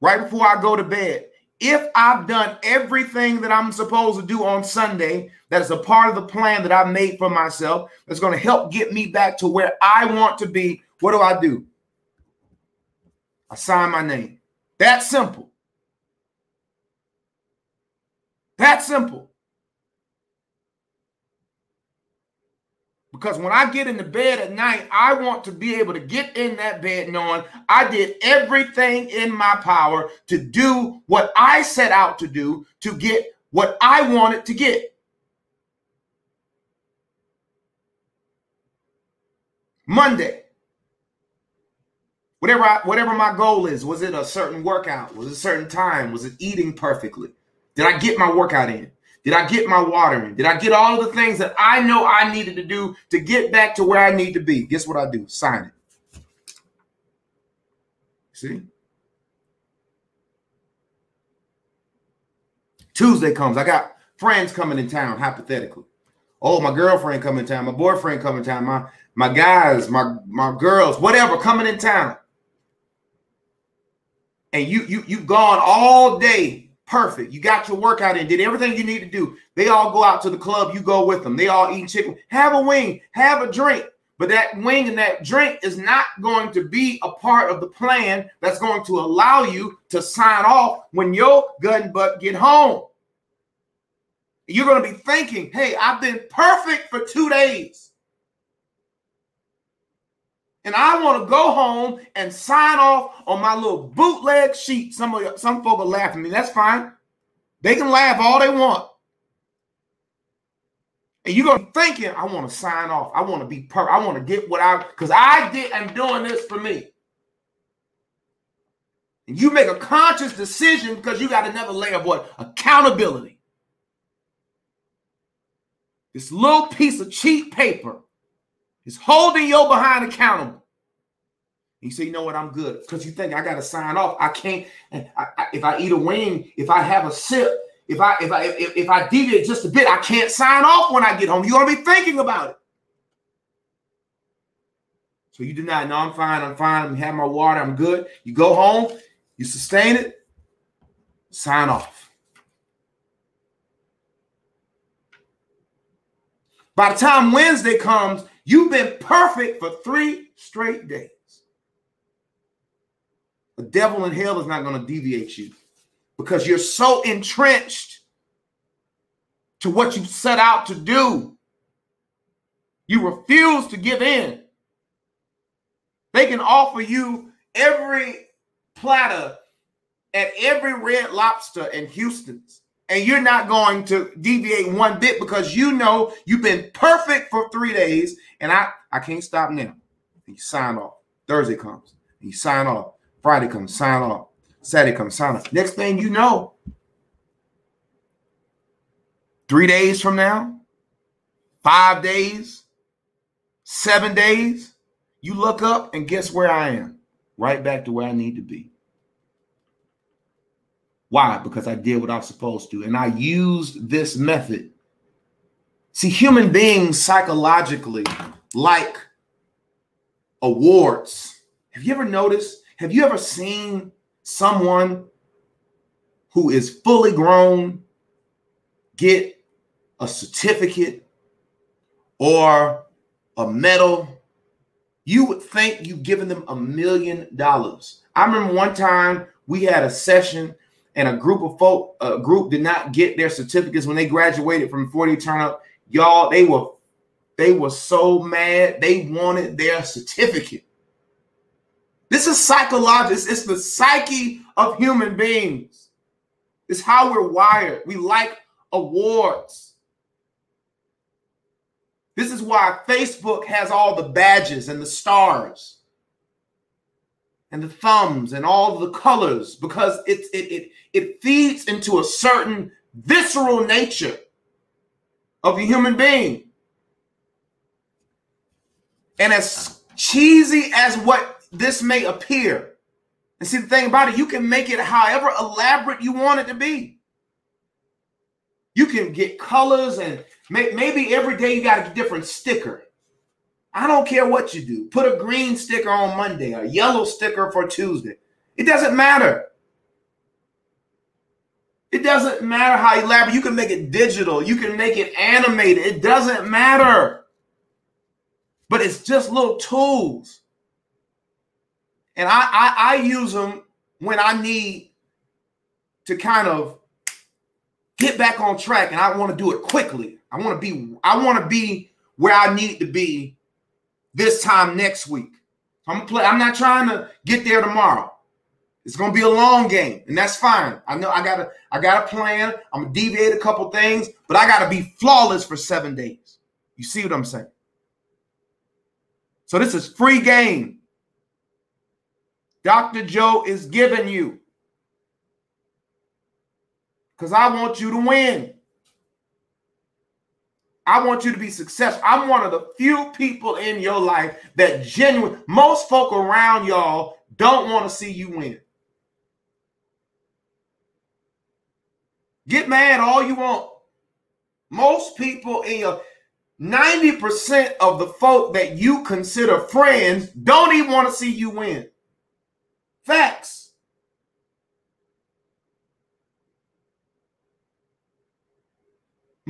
right before I go to bed. If I've done everything that I'm supposed to do on Sunday, that is a part of the plan that I've made for myself, that's going to help get me back to where I want to be, what do I do? I sign my name. That simple. That simple. Because when I get into bed at night, I want to be able to get in that bed knowing I did everything in my power to do what I set out to do to get what I wanted to get. Monday. Whatever I, whatever my goal is, was it a certain workout? Was it a certain time? Was it eating perfectly? Did I get my workout in? Did I get my water in? Did I get all of the things that I know I needed to do to get back to where I need to be? Guess what I do? Sign it. See? Tuesday comes. I got friends coming in town, hypothetically. Oh, my girlfriend coming in town, my boyfriend coming in town, my my guys, my my girls, whatever coming in town. And you you you've gone all day Perfect. You got your workout in, did everything you need to do. They all go out to the club, you go with them. They all eat chicken. Have a wing, have a drink. But that wing and that drink is not going to be a part of the plan that's going to allow you to sign off when your gut butt get home. You're going to be thinking, hey, I've been perfect for two days and I want to go home and sign off on my little bootleg sheet. Some of some folk are laughing at me. That's fine. They can laugh all they want. And you're gonna be thinking, I want to sign off. I want to be per. I want to get what I because I did. I'm doing this for me. And you make a conscious decision because you got another layer of what accountability. This little piece of cheap paper is holding your behind accountable. You say, you know what, I'm good. Because you think I got to sign off. I can't. I, I, if I eat a wing, if I have a sip, if I if I if, if I deviate just a bit, I can't sign off when I get home. You're gonna be thinking about it. So you do not. No, I'm fine. I'm fine. I'm having my water. I'm good. You go home. You sustain it. Sign off. By the time Wednesday comes, You've been perfect for three straight days. The devil in hell is not going to deviate you because you're so entrenched to what you set out to do. You refuse to give in. They can offer you every platter at every red lobster in Houston's and you're not going to deviate one bit because you know you've been perfect for three days and I, I can't stop now. you sign off. Thursday comes. you sign off. Friday comes, sign off. Saturday comes, sign off. Next thing you know, three days from now, five days, seven days, you look up and guess where I am? Right back to where I need to be. Why? Because I did what I was supposed to. And I used this method. See, human beings psychologically like awards. Have you ever noticed? Have you ever seen someone who is fully grown get a certificate or a medal? You would think you've given them a million dollars. I remember one time we had a session and a group of folk, a group did not get their certificates when they graduated from 40 turn up. Y'all, they were they were so mad. They wanted their certificate. This is psychological. It's the psyche of human beings. It's how we're wired. We like awards. This is why Facebook has all the badges and the stars and the thumbs and all the colors because it, it, it, it feeds into a certain visceral nature of a human being. And as cheesy as what this may appear, and see the thing about it, you can make it however elaborate you want it to be. You can get colors and may, maybe every day you got a different sticker. I don't care what you do. Put a green sticker on Monday, a yellow sticker for Tuesday. It doesn't matter. It doesn't matter how elaborate. You can make it digital. You can make it animated. It doesn't matter but it's just little tools. And I, I, I use them when I need to kind of get back on track and I want to do it quickly. I want to be I want to be where I need to be this time next week. I'm gonna play. I'm not trying to get there tomorrow. It's gonna be a long game, and that's fine. I know I gotta I got a plan. I'm gonna deviate a couple things, but I gotta be flawless for seven days. You see what I'm saying? So this is free game. Dr. Joe is giving you. Because I want you to win. I want you to be successful. I'm one of the few people in your life that genuine, most folk around y'all don't want to see you win. Get mad all you want. Most people in your 90% of the folk that you consider friends don't even want to see you win. Facts.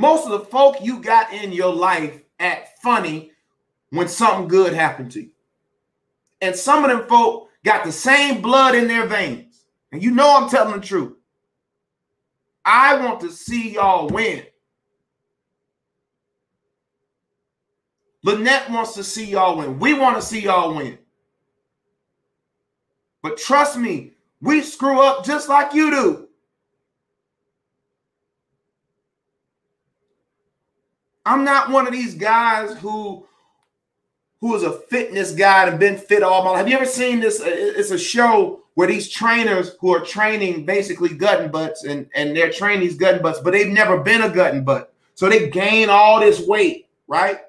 Most of the folk you got in your life act funny when something good happened to you. And some of them folk got the same blood in their veins. And you know I'm telling the truth. I want to see y'all win. Lynette wants to see y'all win. We want to see y'all win. But trust me, we screw up just like you do. I'm not one of these guys who who is a fitness guy and been fit all my life. Have you ever seen this? Uh, it's a show where these trainers who are training basically gut and butts and, and they're training these gut and butts, but they've never been a gut and butt. So they gain all this weight, right?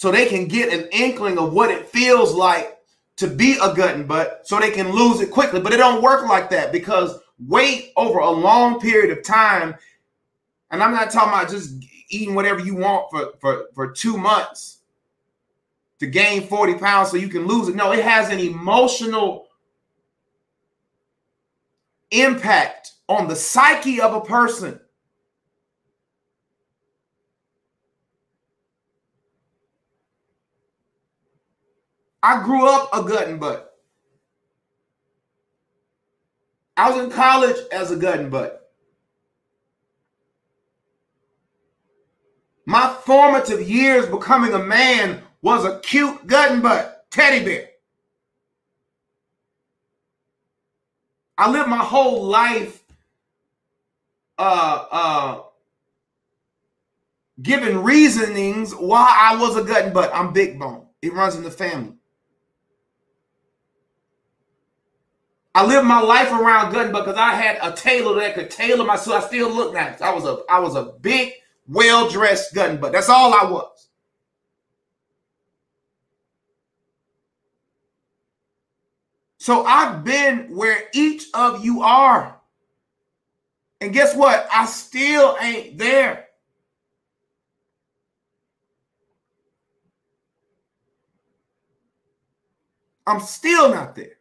so they can get an inkling of what it feels like to be a gut and butt so they can lose it quickly. But it don't work like that because weight over a long period of time, and I'm not talking about just eating whatever you want for, for, for two months to gain 40 pounds so you can lose it. No, it has an emotional impact on the psyche of a person. I grew up a gut and butt. I was in college as a gut and butt. My formative years becoming a man was a cute gut butt teddy bear. I lived my whole life uh, uh, giving reasonings why I was a gut butt. I'm big bone. It runs in the family. I lived my life around gun because I had a tailor that could tailor my suit. I still look nice. I was a I was a big, well-dressed gut butt That's all I was. So I've been where each of you are. And guess what? I still ain't there. I'm still not there.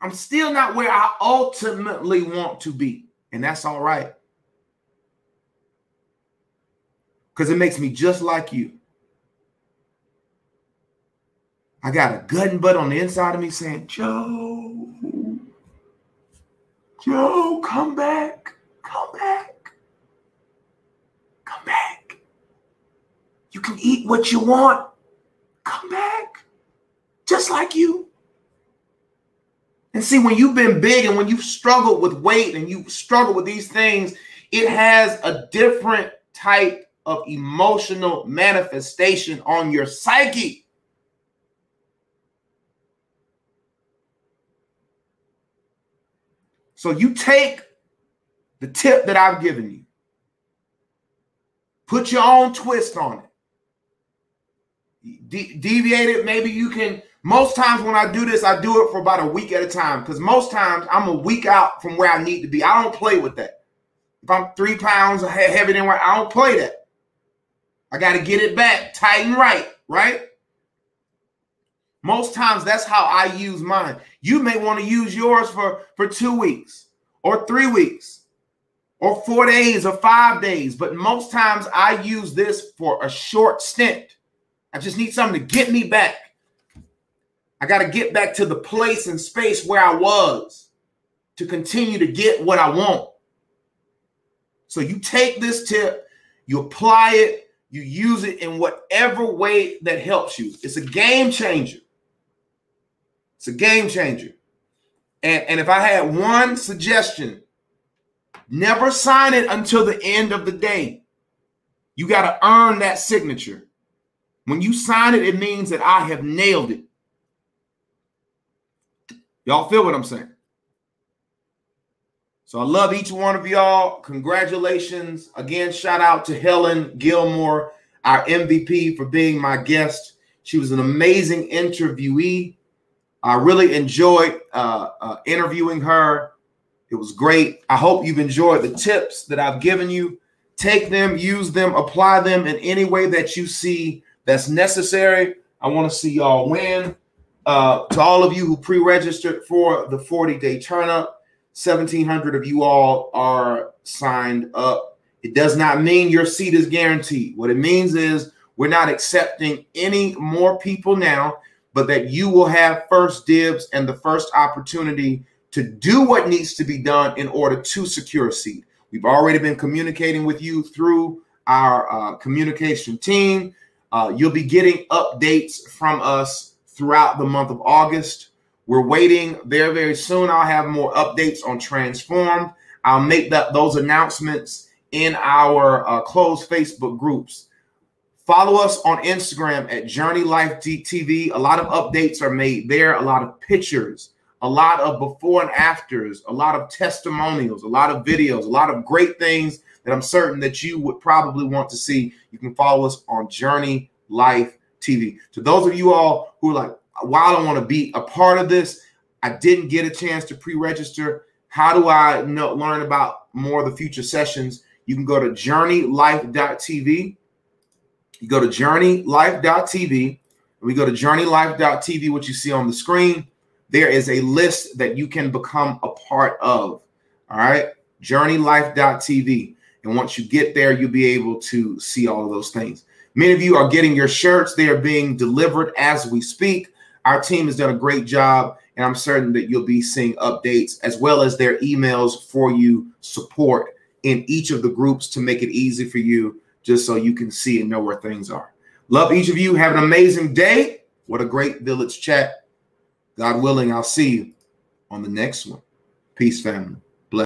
I'm still not where I ultimately want to be. And that's all right. Because it makes me just like you. I got a gut and butt on the inside of me saying, Joe, Joe, come back. Come back. Come back. You can eat what you want. Come back. Just like you. And see, when you've been big and when you've struggled with weight and you struggle with these things, it has a different type of emotional manifestation on your psyche. So you take the tip that I've given you, put your own twist on it, De- deviate it. Maybe you can most times when I do this, I do it for about a week at a time because most times I'm a week out from where I need to be. I don't play with that. If I'm three pounds heavier than where I don't play that. I got to get it back tight and right, right? Most times that's how I use mine. You may want to use yours for, for two weeks or three weeks or four days or five days. But most times I use this for a short stint. I just need something to get me back. I got to get back to the place and space where I was to continue to get what I want. So you take this tip, you apply it, you use it in whatever way that helps you. It's a game changer. It's a game changer. And, and if I had one suggestion, never sign it until the end of the day. You got to earn that signature. When you sign it, it means that I have nailed it. Y'all feel what I'm saying? So I love each one of y'all. Congratulations. Again, shout out to Helen Gilmore, our MVP, for being my guest. She was an amazing interviewee. I really enjoyed uh, uh, interviewing her. It was great. I hope you've enjoyed the tips that I've given you. Take them, use them, apply them in any way that you see that's necessary. I want to see y'all win. Uh, to all of you who pre-registered for the 40-day turn up, 1,700 of you all are signed up. It does not mean your seat is guaranteed. What it means is we're not accepting any more people now, but that you will have first dibs and the first opportunity to do what needs to be done in order to secure a seat. We've already been communicating with you through our uh, communication team. Uh, you'll be getting updates from us throughout the month of August. We're waiting very, very soon. I'll have more updates on Transform. I'll make that those announcements in our uh, closed Facebook groups. Follow us on Instagram at Journey Life TV. A lot of updates are made there, a lot of pictures, a lot of before and afters, a lot of testimonials, a lot of videos, a lot of great things that I'm certain that you would probably want to see. You can follow us on Journey Life TV. To those of you all who are like, while I want to be a part of this, I didn't get a chance to pre-register. How do I know learn about more of the future sessions? You can go to journeylife.tv. You go to journeylife.tv. And we go to journeylife.tv, what you see on the screen. There is a list that you can become a part of. All right. Journeylife.tv. And once you get there, you'll be able to see all of those things. Many of you are getting your shirts. They are being delivered as we speak. Our team has done a great job, and I'm certain that you'll be seeing updates as well as their emails for you support in each of the groups to make it easy for you just so you can see and know where things are. Love each of you. Have an amazing day. What a great village chat. God willing, I'll see you on the next one. Peace, family.